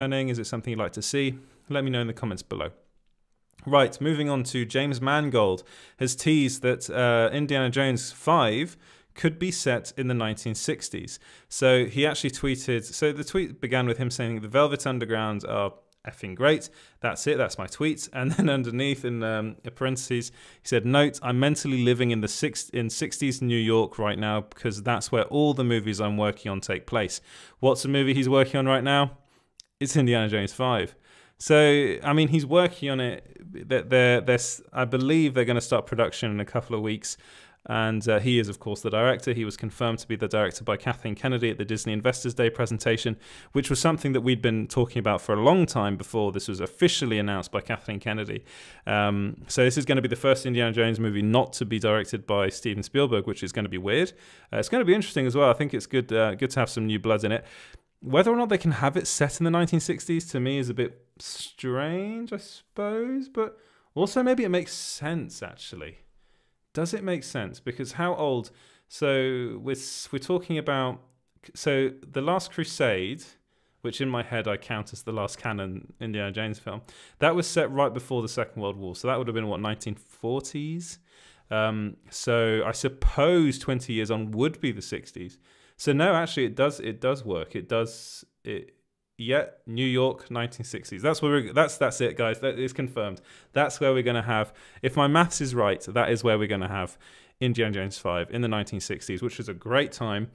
Is it something you'd like to see? Let me know in the comments below. Right, moving on to James Mangold has teased that uh, Indiana Jones 5 could be set in the 1960s. So he actually tweeted, so the tweet began with him saying the Velvet Underground are effing great. That's it. That's my tweet. And then underneath in um, parentheses, he said, "Note: I'm mentally living in the six in 60s New York right now because that's where all the movies I'm working on take place. What's the movie he's working on right now? It's Indiana Jones 5." So, I mean, he's working on it. They're, they're, I believe they're going to start production in a couple of weeks. And uh, he is, of course, the director. He was confirmed to be the director by Kathleen Kennedy at the Disney Investors Day presentation, which was something that we'd been talking about for a long time before this was officially announced by Kathleen Kennedy. Um, so this is going to be the first Indiana Jones movie not to be directed by Steven Spielberg, which is going to be weird. Uh, it's going to be interesting as well. I think it's good, uh, good to have some new blood in it. Whether or not they can have it set in the 1960s to me is a bit strange, I suppose, but also maybe it makes sense actually. Does it make sense? Because how old? So we're we're talking about so the Last Crusade, which in my head I count as the last canon Indiana Jones film, that was set right before the Second World War. So that would have been what 1940s. Um, so I suppose 20 years on would be the 60s. So no, actually, it does it does work. It does it. Yeah, New York, 1960s. That's where we're, that's that's it, guys. That is confirmed. That's where we're going to have. If my maths is right, that is where we're going to have Indiana Jones 5 in the 1960s, which is a great time.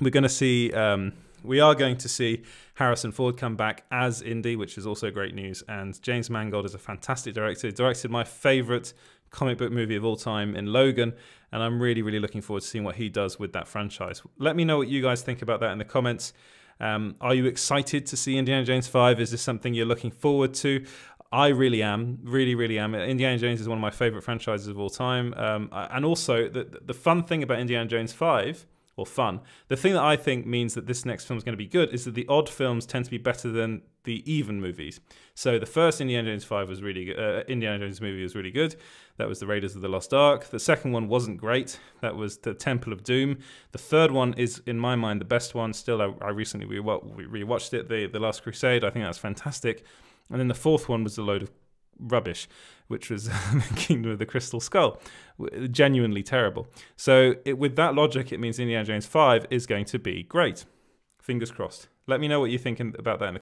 We're going to see. Um, we are going to see Harrison Ford come back as Indy, which is also great news. And James Mangold is a fantastic director. He directed my favorite comic book movie of all time in Logan, and I'm really, really looking forward to seeing what he does with that franchise. Let me know what you guys think about that in the comments. Um, are you excited to see Indiana Jones 5? Is this something you're looking forward to? I really am, really, really am. Indiana Jones is one of my favorite franchises of all time. Um, and also, the, the fun thing about Indiana Jones 5 or fun. The thing that I think means that this next film is going to be good is that the odd films tend to be better than the even movies. So the first Indiana Jones 5 was really good. Uh, Indiana Jones movie was really good. That was The Raiders of the Lost Ark. The second one wasn't great. That was The Temple of Doom. The third one is, in my mind, the best one. Still, I, I recently re- watched it, the, the Last Crusade. I think that's fantastic. And then the fourth one was a load of rubbish, which was Kingdom of the Crystal Skull. Genuinely terrible. So, it, with that logic, it means Indiana Jones 5 is going to be great. Fingers crossed. Let me know what you think about that